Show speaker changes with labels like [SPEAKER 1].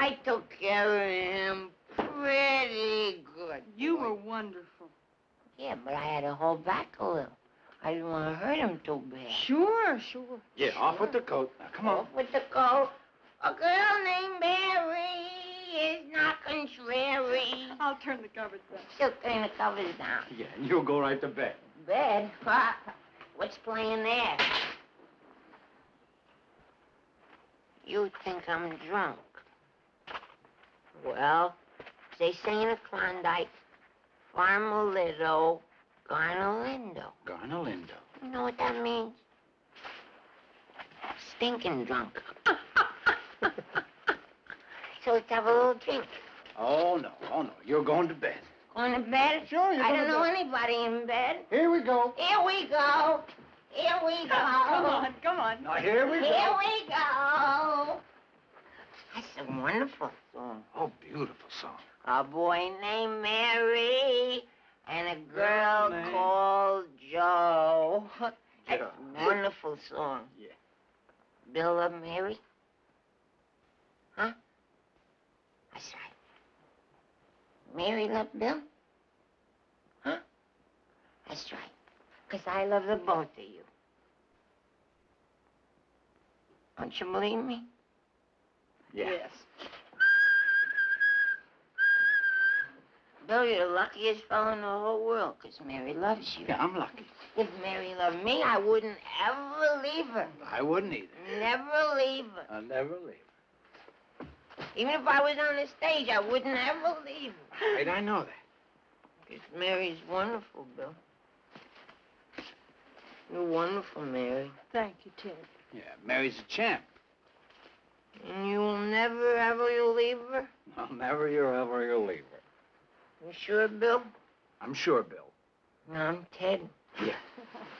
[SPEAKER 1] I took care of him pretty good.
[SPEAKER 2] You
[SPEAKER 1] boy.
[SPEAKER 2] were wonderful.
[SPEAKER 1] Yeah, but I had to hold back a little. I didn't want to hurt him too bad.
[SPEAKER 2] Sure, sure.
[SPEAKER 3] Yeah, off with the coat. Now, come on.
[SPEAKER 1] Off with the coat. A girl named Mary is not contrary.
[SPEAKER 2] I'll turn the covers down.
[SPEAKER 1] She'll turn the covers down.
[SPEAKER 3] Yeah, and you'll go right to bed.
[SPEAKER 1] Bed? What's playing there? You think I'm drunk. Well, they say in a Klondike, Farmalito, Garnolindo.
[SPEAKER 3] Garnolindo.
[SPEAKER 1] You know what that means? Stinking drunk. so let's have a little drink.
[SPEAKER 3] Oh, no, oh, no. You're going to bed.
[SPEAKER 1] Going to bed?
[SPEAKER 3] Sure, you're
[SPEAKER 1] I don't know
[SPEAKER 3] bed.
[SPEAKER 1] anybody in bed.
[SPEAKER 3] Here we go.
[SPEAKER 1] Here we go. Here we go.
[SPEAKER 2] Come on, come on.
[SPEAKER 3] Now, here we go.
[SPEAKER 1] Here we go. That's a wonderful song.
[SPEAKER 3] Oh, beautiful song.
[SPEAKER 1] A boy named Mary and a girl
[SPEAKER 3] Girl named-
[SPEAKER 1] called Joe. That's
[SPEAKER 3] Joe.
[SPEAKER 1] a wonderful song.
[SPEAKER 3] Yeah.
[SPEAKER 1] Bill love Mary? Huh? That's right. Mary loved Bill? Huh? That's right. Because I love the both of you. Don't you believe me?
[SPEAKER 3] Yeah.
[SPEAKER 2] Yes.
[SPEAKER 1] Bill, you're the luckiest fellow in the whole world, 'cause Mary loves you.
[SPEAKER 3] Yeah, I'm lucky.
[SPEAKER 1] If Mary loved me, I wouldn't ever leave her.
[SPEAKER 3] I wouldn't either.
[SPEAKER 1] Never leave her.
[SPEAKER 3] I'll never leave. Her.
[SPEAKER 1] Even if I was on the stage, I wouldn't ever leave her.
[SPEAKER 3] Right, I know that.
[SPEAKER 1] Because Mary's wonderful, Bill. You're wonderful, Mary.
[SPEAKER 2] Thank you, Ted.
[SPEAKER 3] Yeah, Mary's a champ.
[SPEAKER 1] And you'll never, ever you'll leave her?
[SPEAKER 3] I'll never, you're ever, you'll leave her.
[SPEAKER 1] You sure, Bill?
[SPEAKER 3] I'm sure, Bill.
[SPEAKER 1] No, I'm Ted.
[SPEAKER 3] Yeah.